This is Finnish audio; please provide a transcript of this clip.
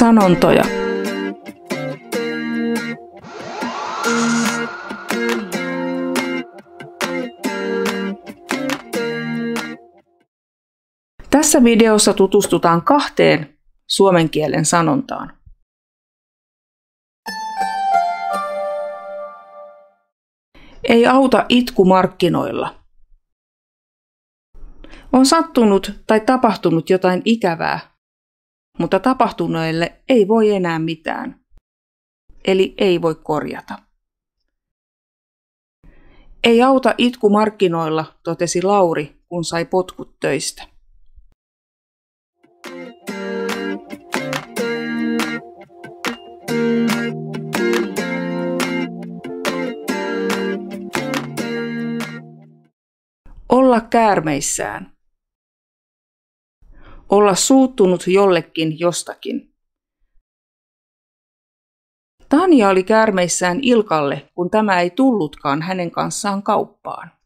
Sanontoja. Tässä videossa tutustutaan kahteen suomen kielen sanontaan. Ei auta itku markkinoilla. On sattunut tai tapahtunut jotain ikävää, mutta tapahtuneelle ei voi enää mitään. Eli ei voi korjata. Ei auta itku markkinoilla, totesi Lauri, kun sai potkut töistä. Olla käärmeissään. Olla suuttunut jollekin jostakin. Tania oli käärmeissään Ilkalle, kun tämä ei tullutkaan hänen kanssaan kauppaan.